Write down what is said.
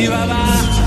y va.